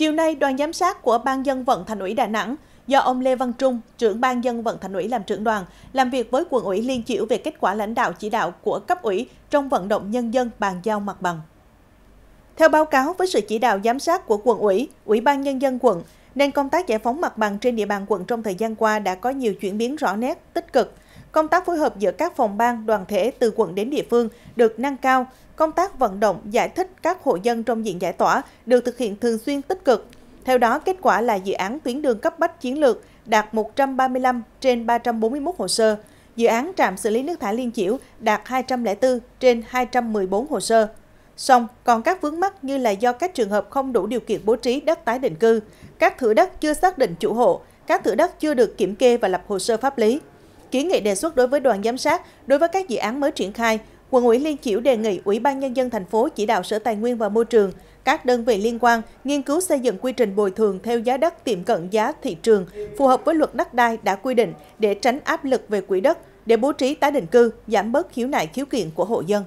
Chiều nay, đoàn giám sát của Ban dân vận Thành ủy Đà Nẵng do ông Lê Văn Trung, trưởng Ban dân vận Thành ủy làm trưởng đoàn, làm việc với quận ủy Liên Chiểu về kết quả lãnh đạo chỉ đạo của cấp ủy trong vận động nhân dân bàn giao mặt bằng. Theo báo cáo với sự chỉ đạo giám sát của quận ủy, ủy ban nhân dân quận, nên công tác giải phóng mặt bằng trên địa bàn quận trong thời gian qua đã có nhiều chuyển biến rõ nét, tích cực. Công tác phối hợp giữa các phòng ban, đoàn thể từ quận đến địa phương được nâng cao, công tác vận động, giải thích các hộ dân trong diện giải tỏa được thực hiện thường xuyên tích cực. Theo đó, kết quả là dự án tuyến đường cấp bách chiến lược đạt 135 trên 341 hồ sơ, dự án trạm xử lý nước thải Liên Chiểu đạt 204 trên 214 hồ sơ. Song, còn các vướng mắc như là do các trường hợp không đủ điều kiện bố trí đất tái định cư, các thửa đất chưa xác định chủ hộ, các thửa đất chưa được kiểm kê và lập hồ sơ pháp lý. Kiến nghị đề xuất đối với đoàn giám sát đối với các dự án mới triển khai, quận ủy Liên Chiểu đề nghị Ủy ban nhân dân thành phố chỉ đạo Sở Tài nguyên và Môi trường, các đơn vị liên quan nghiên cứu xây dựng quy trình bồi thường theo giá đất tiệm cận giá thị trường phù hợp với luật đất đai đã quy định để tránh áp lực về quỹ đất để bố trí tái định cư, giảm bớt khiếu nại khiếu kiện của hộ dân.